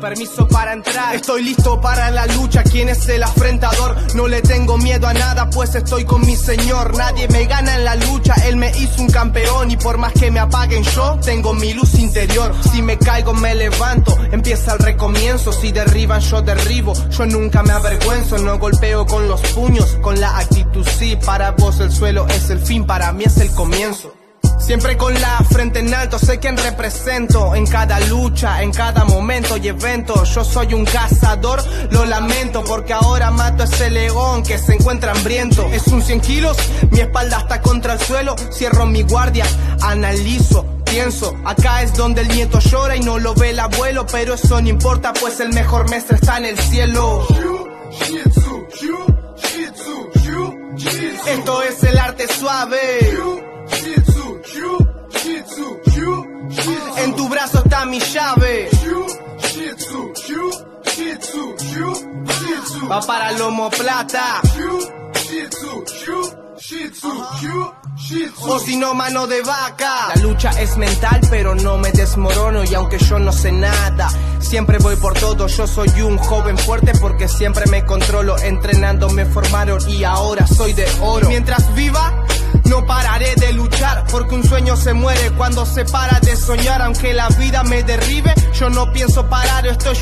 Permiso para entrar, estoy listo para la lucha. ¿Quién es el afrentador? No le tengo miedo a nada, pues estoy con mi señor. Nadie me gana en la lucha, él me hizo un campeón. Y por más que me apaguen, yo tengo mi luz interior. Si me caigo, me levanto, empieza el recomienzo. Si derriban, yo derribo. Yo nunca me avergüenzo, no golpeo con los puños, con la actitud. Sí, para vos el suelo es el fin, para mí es el comienzo. Siempre con la frente en alto, sé quién represento en cada lucha, en cada momento y evento. Yo soy un cazador, lo lamento porque ahora mato a ese león que se encuentra hambriento. Es un 100 kilos, mi espalda está contra el suelo, cierro mi guardia, analizo. Pienso, acá es donde el nieto llora y no lo ve el abuelo, pero eso no importa, pues el mejor maestro está en el cielo. Esto es el arte suave. Mi llave. Va para lomo plata. O si no, mano de vaca. La lucha es mental, pero no me desmorono. Y aunque yo no sé nada, siempre voy por todo. Yo soy un joven fuerte porque siempre me controlo. Entrenando me formaron y ahora soy de oro. Mientras porque un sueño se muere cuando se para de soñar. Aunque la vida me derribe, yo no pienso parar, esto es.